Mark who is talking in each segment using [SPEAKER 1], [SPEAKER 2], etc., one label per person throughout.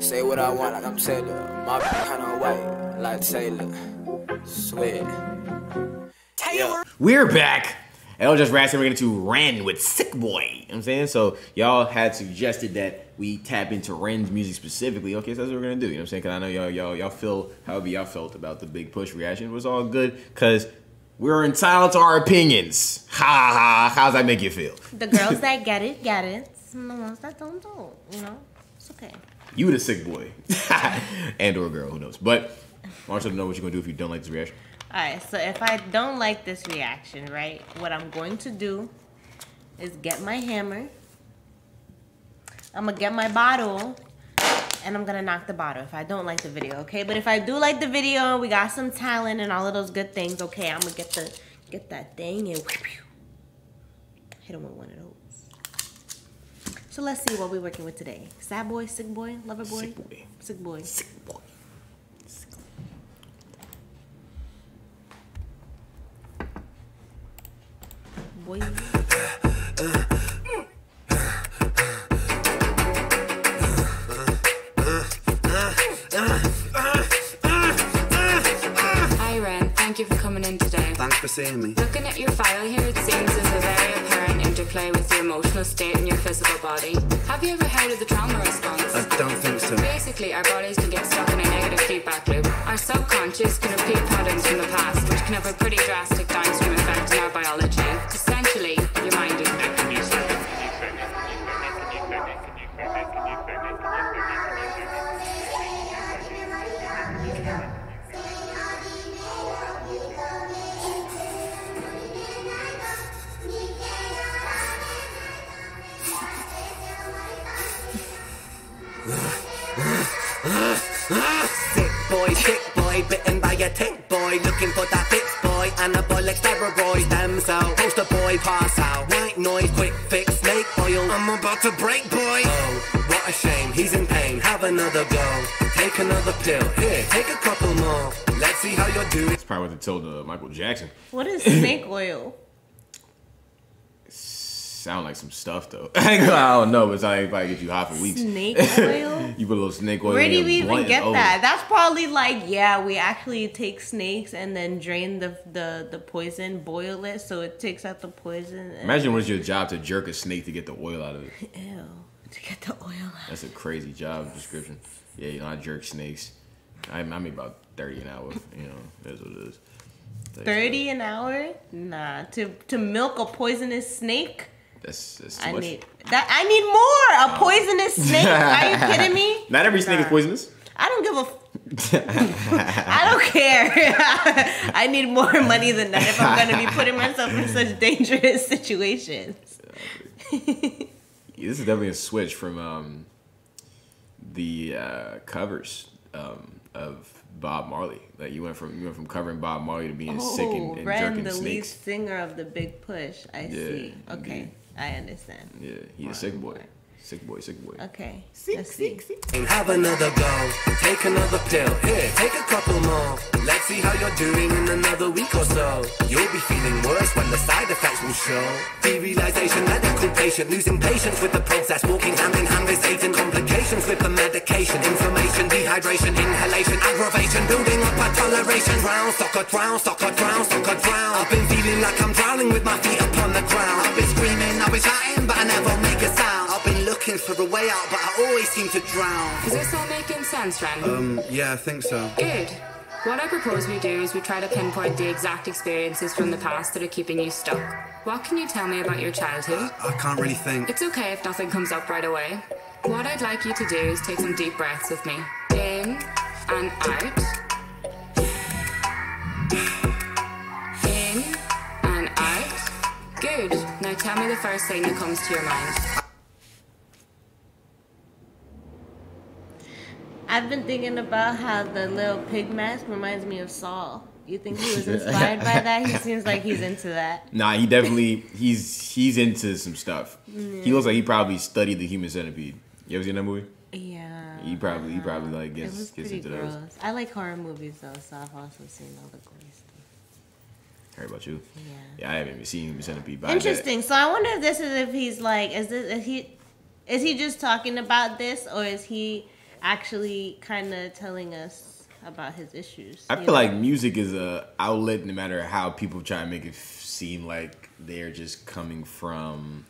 [SPEAKER 1] Say what I want, like I'm Taylor. My kind of white, like Taylor. Swear.
[SPEAKER 2] Taylor. We're back. And I was just rasting, we're going to Ren with Sick Boi. You know what I'm saying? So y'all had suggested that we tap into Ren's music specifically. Okay, so that's what we're gonna do. You know what I'm saying? Cause I know y'all y'all y'all feel however y'all felt about the big push reaction. It was all good because we're entitled to our opinions. Ha ha. How's that make you feel?
[SPEAKER 3] The girls that get it, get it. And the ones that don't, don't. You know, it's okay.
[SPEAKER 2] You the sick boy, and or girl, who knows? But I want you to know what you're gonna do if you don't like this reaction.
[SPEAKER 3] All right, so if I don't like this reaction, right, what I'm going to do is get my hammer. I'm gonna get my bottle and I'm gonna knock the bottle if I don't like the video, okay? But if I do like the video, we got some talent and all of those good things, okay? I'm gonna get the get that thing and hit him with one of those. So let's see what we're working with today. Sad boy, sick boy, lover boy,
[SPEAKER 2] sick boy,
[SPEAKER 3] sick boy,
[SPEAKER 2] sick boy.
[SPEAKER 3] boy.
[SPEAKER 4] Hi Ren, thank you for coming in today.
[SPEAKER 5] Thanks for seeing me.
[SPEAKER 4] Looking at your file here, it seems there's a very interplay with your emotional state and your physical body. Have you ever heard of the trauma response?
[SPEAKER 5] I don't think so.
[SPEAKER 4] Basically, our bodies can get stuck in a negative feedback loop. Our subconscious can repeat patterns from the past, which can have a pretty drastic downstream effect on our biology.
[SPEAKER 5] Boy, looking for that fix boy, anabolic steroid, stem cell, poster boy, pass out, white noise, quick fix, snake oil, I'm about to break boy. Oh, what a shame, he's in pain, have another go, take another pill, here, take a couple more, let's see how you're doing.
[SPEAKER 2] That's probably with the tilde uh, Michael Jackson.
[SPEAKER 3] What is snake oil?
[SPEAKER 2] Sound like some stuff though. I don't know, but it's like get you hot for weeks.
[SPEAKER 3] Snake oil?
[SPEAKER 2] you put a little snake oil.
[SPEAKER 3] Where do we even get that? That's probably like, yeah, we actually take snakes and then drain the the, the poison, boil it so it takes out the poison.
[SPEAKER 2] Imagine what's your job to jerk a snake to get the oil out of it.
[SPEAKER 3] Ew. To get the oil out.
[SPEAKER 2] That's a crazy job description. Yeah, you know, I jerk snakes. I, I make about 30 an hour. You know, that's what it is.
[SPEAKER 3] 30 an hour? Nah. To to milk a poisonous snake?
[SPEAKER 2] That's, that's
[SPEAKER 3] I
[SPEAKER 2] much.
[SPEAKER 3] need that I need more. A poisonous snake? Are you kidding me?
[SPEAKER 2] Not every snake is poisonous.
[SPEAKER 3] I don't give a f- I don't care. I need more money than that if I'm gonna be putting myself in such dangerous situations.
[SPEAKER 2] This is definitely a switch from um, the uh, covers um, of Bob Marley. Like you went from you went from covering Bob Marley to being sick and, and
[SPEAKER 3] Oh, Ren,
[SPEAKER 2] jerking
[SPEAKER 3] the lead
[SPEAKER 2] snakes.
[SPEAKER 3] singer of the Big Push. I
[SPEAKER 2] Yeah,
[SPEAKER 3] see. Okay,
[SPEAKER 2] indeed.
[SPEAKER 3] I understand.
[SPEAKER 2] Yeah, he's a sick boy. Sick boy, sick boy.
[SPEAKER 3] Okay, Sick, sick, sick. see.
[SPEAKER 5] Have another go, take another pill, here, take a couple more. Let's see how you're doing in another week or so. You'll be feeling worse when the side effects will show. Derealization, medical patient, losing patience with the process, walking hand in hand with Satan. Complications with the medication, inflammation, dehydration, inhalation, aggravation, building up a toleration. Drown, sucker, drown, sucker, drown, sucker, drown. I've been feeling like I'm drowning with my feet upon the ground. I've been screaming, I've been shouting, but I never make a sound. I've been looking for a way out, but I always seem to drown.
[SPEAKER 4] Is this all making sense, Ren?
[SPEAKER 5] Um, yeah, I think so.
[SPEAKER 4] Good. What I propose we do is we try to pinpoint the exact experiences from the past that are keeping you stuck. What can you tell me about your childhood?
[SPEAKER 5] I can't really think.
[SPEAKER 4] It's okay if nothing comes up right away. What I'd like you to do is take some deep breaths with me. In and out. In and out. Good. Now tell me the first thing that comes to your mind.
[SPEAKER 3] I've been thinking about how the little pig mask reminds me of Saw. You think he was inspired by that? He seems like he's into that.
[SPEAKER 2] Nah, he definitely he's he's into some stuff. He looks like he probably studied the human centipede. You ever seen that movie?
[SPEAKER 3] Yeah.
[SPEAKER 2] He probably he probably like gets gets into
[SPEAKER 3] gross.
[SPEAKER 2] those.
[SPEAKER 3] I like horror movies though, so I've also seen all the gory stuff.
[SPEAKER 2] Heard about you?
[SPEAKER 3] Yeah.
[SPEAKER 2] Yeah, I haven't even seen human centipede. But
[SPEAKER 3] Interesting. So I wonder if this is if he's like, is this is he, is he just talking about this or is he? Actually kind of telling us about his issues.
[SPEAKER 2] I feel
[SPEAKER 3] know?
[SPEAKER 2] like music is a outlet, no matter how people try to make it seem like they're just coming from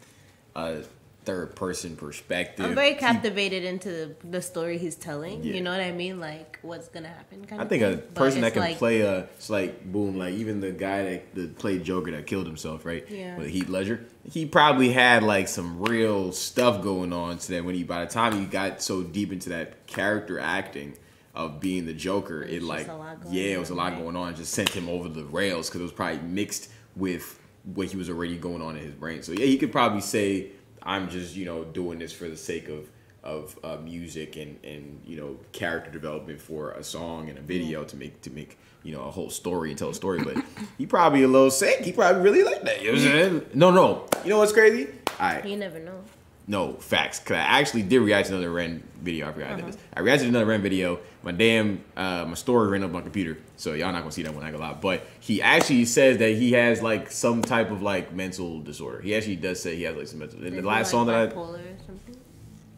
[SPEAKER 2] a third person perspective.
[SPEAKER 3] I'm very
[SPEAKER 2] He-
[SPEAKER 3] captivated into the, the story he's telling.
[SPEAKER 2] Yeah.
[SPEAKER 3] You know what I mean? Like what's gonna happen? Kind
[SPEAKER 2] I think a. Person that can
[SPEAKER 3] like-
[SPEAKER 2] play a, it's like boom, like even the guy that, that played Joker that killed himself, right?
[SPEAKER 3] Yeah.
[SPEAKER 2] With Heath Ledger, he probably had like some real stuff going on, so that when he, by the time he got so deep into that character acting of being the Joker, it like
[SPEAKER 3] a lot going
[SPEAKER 2] yeah, it was a lot
[SPEAKER 3] right?
[SPEAKER 2] going on. It just sent him over the rails because it was probably mixed with what he was already going on in his brain. So yeah, he could probably say, "I'm just you know doing this for the sake of." Of uh, music and, and you know character development for a song and a video to make to make you know a whole story and tell a story, but he probably a little sick. He probably really like that. You know what I'm saying? No, no. You know what's crazy? All right.
[SPEAKER 3] You never know.
[SPEAKER 2] No, facts. Cause I actually did react to another Ren video. I forgot I did this. I reacted to another Ren video. My damn uh, my story ran up on my computer, so y'all not gonna see that one. I gonna lie. But he actually says that he has like some type of like mental disorder. He actually does say he has like some mental. In the last
[SPEAKER 3] like,
[SPEAKER 2] song that I,
[SPEAKER 3] bipolar or something?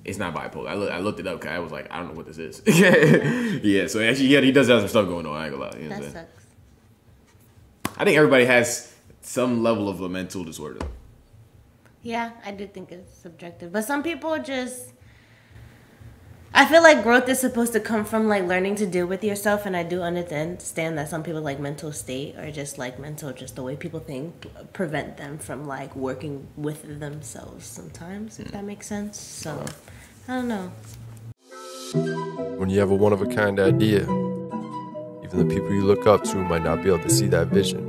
[SPEAKER 2] it's not bipolar. I, look, I looked it up because I was like, I don't know what this is. yeah, so actually, yeah, he does have some stuff going on. I ain't gonna lie. You know
[SPEAKER 3] That sucks.
[SPEAKER 2] I think everybody has some level of a mental disorder.
[SPEAKER 3] Yeah, I do think it's subjective, but some people just. I feel like growth is supposed to come from like learning to deal with yourself, and I do understand that some people like mental state or just like mental, just the way people think, prevent them from like working with themselves sometimes, if that makes sense. So, I don't know.
[SPEAKER 6] When you have a one of a kind idea, even the people you look up to might not be able to see that vision.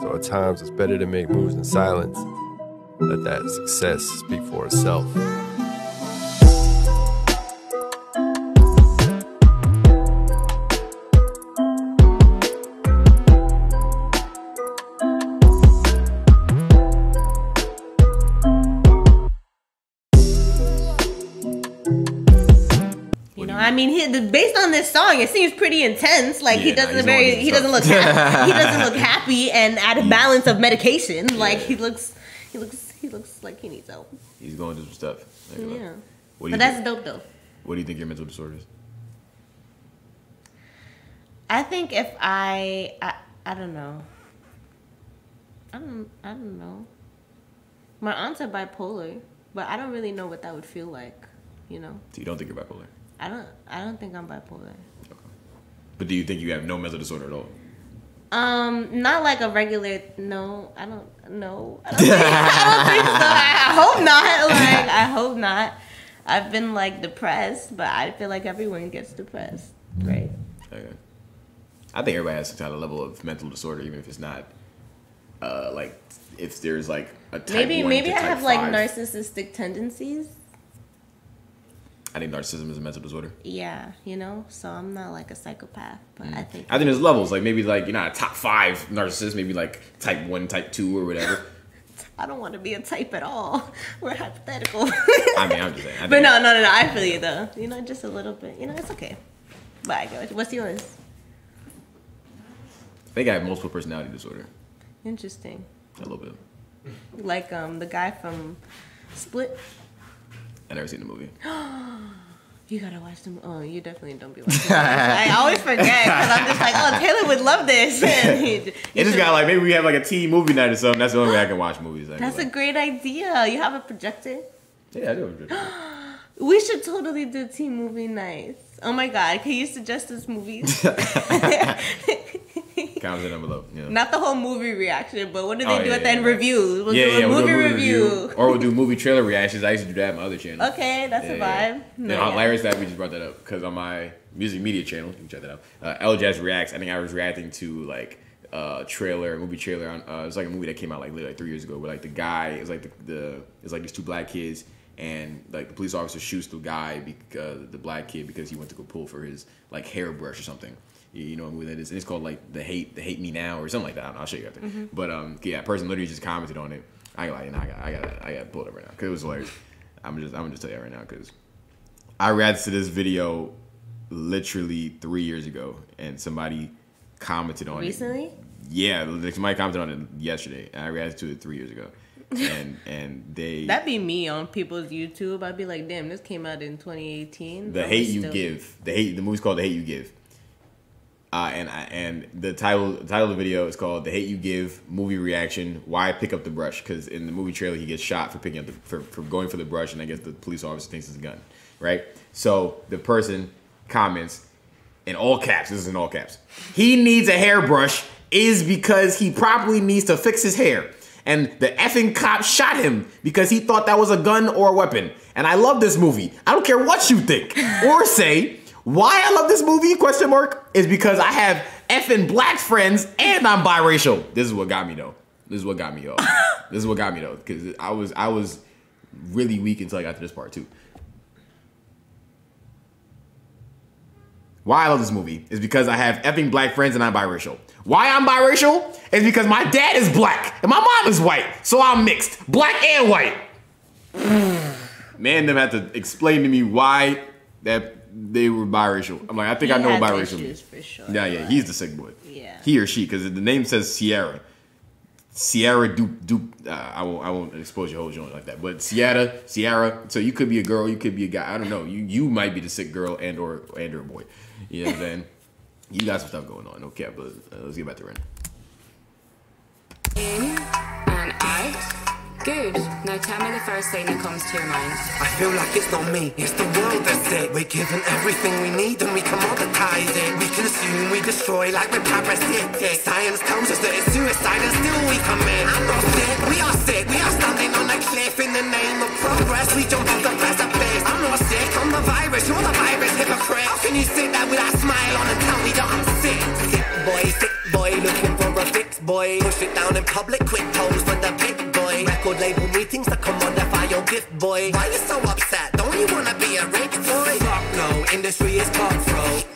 [SPEAKER 6] So at times it's better to make moves in silence. Let that success speak for itself.
[SPEAKER 3] You know, I mean, he, based on this song, it seems pretty intense. Like he
[SPEAKER 2] Yeah, nah,
[SPEAKER 3] doesn't
[SPEAKER 2] he's
[SPEAKER 3] very, he doesn't look, happy, he doesn't look happy and at a balance of medication. Like
[SPEAKER 2] Yeah.
[SPEAKER 3] he looks, he looks, he looks like he needs help.
[SPEAKER 2] He's going through some stuff. Gonna.
[SPEAKER 3] Yeah,
[SPEAKER 2] What
[SPEAKER 3] but that's
[SPEAKER 2] think,
[SPEAKER 3] dope though.
[SPEAKER 2] What do you think your mental disorder is?
[SPEAKER 3] I think if I, I, I don't know. I don't, I don't know. My aunts are bipolar, but I don't really know what that would feel like. You know,
[SPEAKER 2] So you don't think you're bipolar,
[SPEAKER 3] I don't, I don't think I'm bipolar. Okay.
[SPEAKER 2] but do you think you have no mental disorder at all?
[SPEAKER 3] Um, not like a regular. No, I don't. No, I don't think, I don't think so. I hope not. Like, I hope not. I've been like depressed, but I feel like everyone gets depressed, right?
[SPEAKER 2] Okay. I think everybody has some kind of level of mental disorder, even if it's not uh, like if there's like a type
[SPEAKER 3] Maybe,
[SPEAKER 2] one
[SPEAKER 3] maybe
[SPEAKER 2] to
[SPEAKER 3] I
[SPEAKER 2] type
[SPEAKER 3] have like narcissistic tendencies.
[SPEAKER 2] I think narcissism is a mental disorder.
[SPEAKER 3] Yeah, you know. So I'm not like a psychopath, but I think
[SPEAKER 2] I think there's levels. Like maybe like you're not a top five narcissist. Maybe like type one, type two, or whatever.
[SPEAKER 3] I don't want to be a type at all. We're hypothetical.
[SPEAKER 2] I mean, I'm just saying.
[SPEAKER 3] But no, no, no, no. I feel you though. You know, just a little bit. You know, it's okay. But I go. What's yours?
[SPEAKER 2] I think I have multiple personality disorder.
[SPEAKER 3] Interesting.
[SPEAKER 2] A little bit.
[SPEAKER 3] Like um the guy from Split.
[SPEAKER 2] I never seen the movie.
[SPEAKER 3] You gotta watch them. Oh, you definitely don't be watching. I always forget because I'm just like, oh, Taylor would love this. And
[SPEAKER 2] It just got like maybe we have like a teen movie night or something. That's the only way I can watch movies.
[SPEAKER 3] That's a great idea. You have a projector.
[SPEAKER 2] yeah, I do.
[SPEAKER 3] We should totally do teen movie nights. Oh my god, can you suggest us movies?
[SPEAKER 2] Comment down below. Yeah.
[SPEAKER 3] Not the whole movie reaction, but what do they
[SPEAKER 2] Oh,
[SPEAKER 3] do
[SPEAKER 2] yeah,
[SPEAKER 3] at the
[SPEAKER 2] yeah,
[SPEAKER 3] end? Reviews. We'll
[SPEAKER 2] yeah,
[SPEAKER 3] do a
[SPEAKER 2] yeah, we'll
[SPEAKER 3] movie
[SPEAKER 2] do a movie
[SPEAKER 3] review.
[SPEAKER 2] or we'll do movie trailer reactions. I used to do that on my other channel.
[SPEAKER 3] Okay, that's a vibe. No, yeah.
[SPEAKER 2] hilarious that we just brought that up because on my music media channel, you can check that out. Uh, Elajas reacts. I think I was reacting to like uh trailer, movie trailer on. Uh, it was like a movie that came out like literally like three years ago. Where like the guy is like the, the it's like these two black kids. And like the police officer shoots the guy, because, the black kid, because he went to go pull for his like hairbrush or something. You know what movie that is? And it's called like the hate, the hate me now or something like that. I don't know, I'll show you after.
[SPEAKER 3] Mm-hmm.
[SPEAKER 2] But um, yeah, person literally just commented on it. I like, nah, I got, I got, I got to pull it up right now because it was hilarious. I'm just, I'm gonna just tell you right now because I reacted to this video literally three years ago, and somebody commented on it.
[SPEAKER 3] Recently?
[SPEAKER 2] Yeah, like somebody commented on it yesterday, and I reacted to it three years ago. and and they
[SPEAKER 3] That'd be me on people's YouTube. I'd be like, damn, this came out in 2018.
[SPEAKER 2] the hate you
[SPEAKER 3] still-
[SPEAKER 2] give the hate the movie's called the hate you give uh, and and the title the title of the video is called the hate you give movie reaction why pick up the brush because in the movie trailer he gets shot for picking up the for, for going for the brush and I guess the police officer thinks it's a gun right so the person comments in all caps this is in all caps he needs a hairbrush is because he probably needs to fix his hair and the effing cop shot him because he thought that was a gun or a weapon. And I love this movie. I don't care what you think or say. Why I love this movie? Question mark is because I have effing black friends and I'm biracial. This is what got me though. This is what got me y'all. this is what got me though because I was I was really weak until I got to this part too. Why I love this movie is because I have effing black friends and I'm biracial. Why I'm biracial is because my dad is black and my mom is white, so I'm mixed, black and white. Man, them had to explain to me why that they were biracial. I'm like, I think I know what biracial means.
[SPEAKER 3] for sure.
[SPEAKER 2] Yeah, yeah, he's the sick boy.
[SPEAKER 3] Yeah.
[SPEAKER 2] He or she, because the name says Sierra. Sierra Dupe Dupe. Uh, I won't. I won't expose your whole joint like that. But Sierra, Sierra. So you could be a girl. You could be a guy. I don't know. You you might be the sick girl and or and or boy. You know what I'm saying? You got some stuff going on. Okay, but uh, let's get back to Ren.
[SPEAKER 4] In and out. Good. Now tell me the first thing that comes to your mind.
[SPEAKER 5] I feel like it's not me, it's the world that's it. We're given everything we need and we commoditize it. We consume, we destroy like we're parasitic. Science tells us that it's suicide and still we come in. I'm not sick, we are sick. We are standing on a cliff in the name of progress. We jump off the precipice. I'm not sick, I'm the virus. You're the virus, hypocrite. How can you sit there with that smile on and tell me that I'm sick? Sick boy, sick boy, looking for a fix boy. Push it down in public, quick toes gift boy. Why you so upset? Don't you wanna be a rich boy? Fuck no, industry is cutthroat.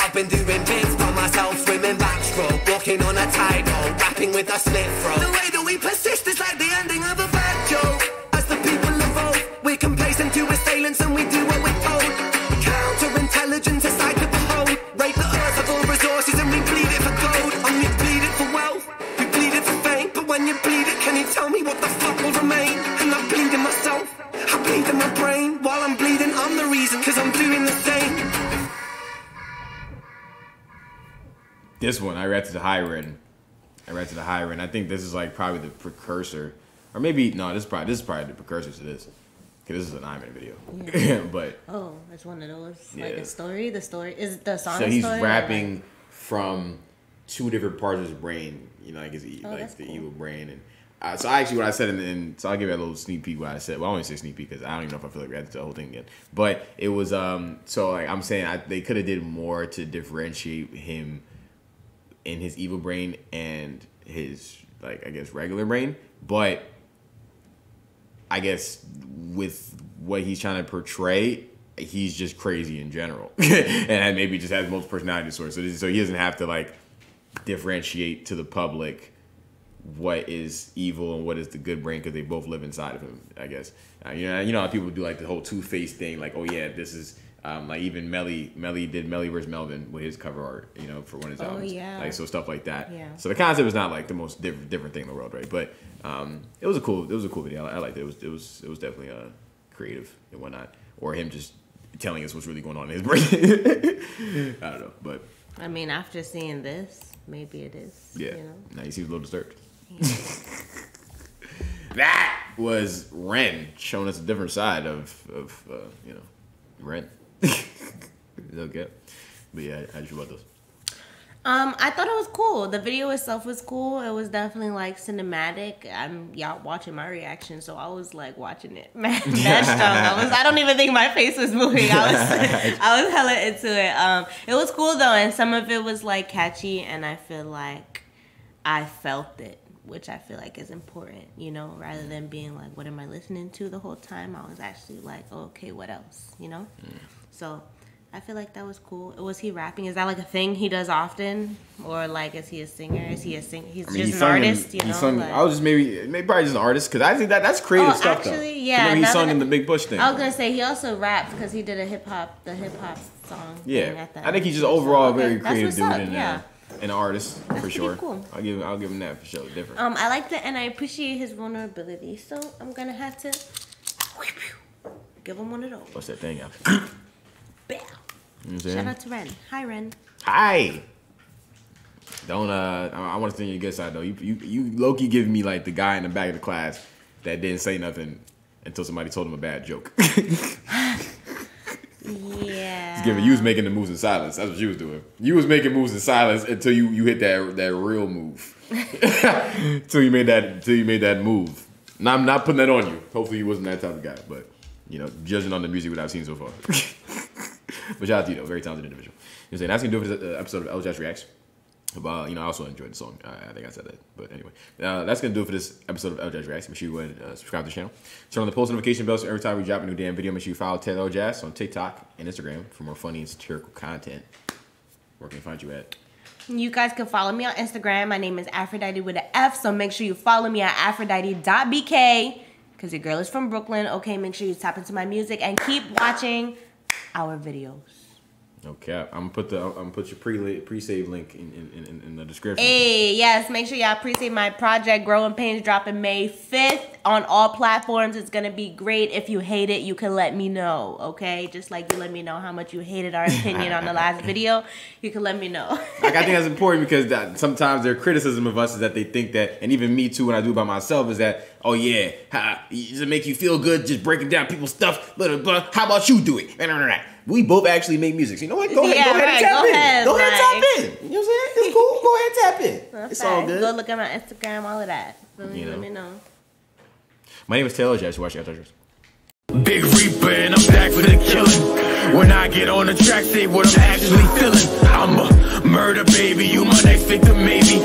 [SPEAKER 5] I've been doing bits for myself, swimming backstroke, walking on a tightrope, rapping with a slit throat. The way that we persist is like to the
[SPEAKER 2] high end. I read to the high end. I think this is like probably the precursor, or maybe no. This is probably this is probably the precursor to this, because this is an Iron Man video. but
[SPEAKER 3] Oh, it's one of those like
[SPEAKER 2] Yeah.
[SPEAKER 3] a story. The story is the song.
[SPEAKER 2] so he's rapping
[SPEAKER 3] like-
[SPEAKER 2] from two different parts of his brain. You know, like his
[SPEAKER 3] Oh,
[SPEAKER 2] like the
[SPEAKER 3] cool.
[SPEAKER 2] evil brain and. Uh, so I actually what I said in, in so I'll give you a little sneak peek what I said. Well, I only say sneak peek because I don't even know if I feel like we had to do the whole thing again. But it was um so like I'm saying I, they could have did more to differentiate him in his evil brain and his like I guess regular brain. But I guess with what he's trying to portray, he's just crazy in general, and maybe just has multiple personality disorders. So, this- so he doesn't have to like differentiate to the public what is evil and what is the good brain because they both live inside of him. I guess uh, you know you know how people do like the whole Two Face thing, like oh yeah, this is. Um, like even Melly, Melly did Melly vs Melvin with his cover art, you know, for one of his
[SPEAKER 3] Oh,
[SPEAKER 2] albums.
[SPEAKER 3] yeah.
[SPEAKER 2] Like so stuff like that.
[SPEAKER 3] Yeah.
[SPEAKER 2] So the concept was not like the most different, different thing in the world, right? But um, it was a cool, it was a cool video. I, I liked it. It was, it was, it was definitely uh, creative and whatnot, or him just telling us what's really going on in his brain. I don't know, but
[SPEAKER 3] I mean, after seeing this, maybe it is.
[SPEAKER 2] yeah,
[SPEAKER 3] You know?
[SPEAKER 2] now he seems a little disturbed. that was Ren showing us a different side of, of uh, you know, Ren. okay, but yeah, how you about those?
[SPEAKER 3] Um, I thought it was cool. The video itself was cool. It was definitely like cinematic. I'm y'all watching my reaction, so I was like watching it. Strong. I was. I don't even think my face was moving. I was. I was hella into it. Um, it was cool though, and some of it was like catchy, and I feel like I felt it, which I feel like is important. You know, rather than being like, "What am I listening to?" the whole time, I was actually like, "Okay, what else?" You know. So I feel like that was cool. Was he rapping? Is that like a thing he does often, or like is he a singer? Is he a sing? He's
[SPEAKER 2] I mean,
[SPEAKER 3] just
[SPEAKER 2] he
[SPEAKER 3] an
[SPEAKER 2] sung in-
[SPEAKER 3] artist, you know.
[SPEAKER 2] sung-
[SPEAKER 3] like-
[SPEAKER 2] I was just maybe, maybe probably just an artist because I think that that's creative
[SPEAKER 3] Oh,
[SPEAKER 2] stuff though.
[SPEAKER 3] yeah,
[SPEAKER 2] he sung in the Big Push thing.
[SPEAKER 3] I was gonna say he also raps because he did a hip hop, the hip hop song.
[SPEAKER 2] Yeah. I think he's just overall a
[SPEAKER 3] So,
[SPEAKER 2] very
[SPEAKER 3] that's
[SPEAKER 2] creative dude
[SPEAKER 3] up,
[SPEAKER 2] and, uh,
[SPEAKER 3] yeah.
[SPEAKER 2] and an artist for
[SPEAKER 3] pretty
[SPEAKER 2] sure.
[SPEAKER 3] cool.
[SPEAKER 2] I'll give I'll give him that for sure. Different.
[SPEAKER 3] Um, I like that, and I appreciate his vulnerability. So I'm gonna have to give him one of those.
[SPEAKER 2] What's that thing out?
[SPEAKER 3] Bam.
[SPEAKER 2] You know
[SPEAKER 3] Shout out to Ren. Hi, Ren.
[SPEAKER 2] Hi. Don't uh I, I want to see your good side though. You you you Loki giving me like the guy in the back of the class that didn't say nothing until somebody told him a bad joke.
[SPEAKER 3] Yeah.
[SPEAKER 2] Giving you was making the moves in silence. That's what you was doing. You was making moves in silence until you you hit that that real move. Until you made that until you made that move. Now I'm not putting that on you. Hopefully you wasn't that type of guy, but you know, judging on the music what I've seen so far. but shout out to you though, very talented individual. You know, what I'm saying that's gonna do it for this uh, episode of Elajas Reacts. But you know, I also enjoyed the song. I, I think I said that. But anyway, uh, that's gonna do it for this episode of Elajas Reacts. Make sure you go ahead and uh, subscribe to the channel. Turn on the post notification bell so every time we drop a new damn video, make sure you follow Ted Elajas on TikTok and Instagram for more funny and satirical content. Where can I find you at?
[SPEAKER 3] You guys can follow me on Instagram. My name is Aphrodite with an F, so make sure you follow me at aphrodite.bk because your girl is from Brooklyn. Okay, make sure you tap into my music and keep watching our videos.
[SPEAKER 2] Okay, I'm gonna put the I'm gonna put your pre pre save link in, in, in, in the description.
[SPEAKER 3] Hey, yes, make sure y'all appreciate my project Growing Pains dropping May 5th on all platforms. It's gonna be great. If you hate it, you can let me know, okay? Just like you let me know how much you hated our opinion on the last video, you can let me know.
[SPEAKER 2] Like I think that's important because that sometimes their criticism of us is that they think that, and even me too when I do it by myself is that, oh yeah, ha, does it make you feel good just breaking down people's stuff? Blah, blah, blah. How about you do it? Blah, blah, blah. We both actually make music. So you know what? Go ahead,
[SPEAKER 3] Yeah,
[SPEAKER 2] go ahead
[SPEAKER 3] right,
[SPEAKER 2] and tap
[SPEAKER 3] go
[SPEAKER 2] in.
[SPEAKER 3] ahead,
[SPEAKER 2] go ahead and
[SPEAKER 3] like-
[SPEAKER 2] tap in. You know what I'm saying? It's cool. Go ahead and tap in. it's all good.
[SPEAKER 3] Go look at my Instagram, all of that. Let me,
[SPEAKER 2] You know.
[SPEAKER 3] let me know.
[SPEAKER 2] My name is Taylor Elajas. Watch your treasures.
[SPEAKER 7] Big Reaper and I'm back for the killing. When I get on the track, say what I'm actually feeling. I'm a murder baby, you my next victim maybe.